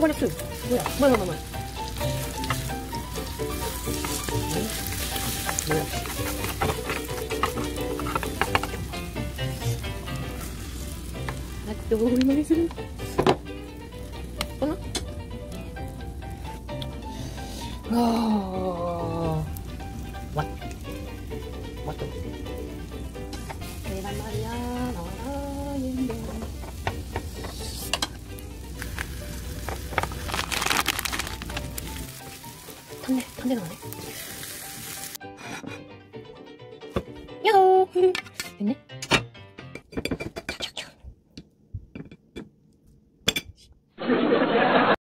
banyak tuh. Ya, mana mana. Ya. Aduh, gimana sih? Mana? Oh. What? What? Ini kan Maria. 飛んで、飛んでるのね。やっほー でね、